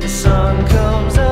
the sun comes out.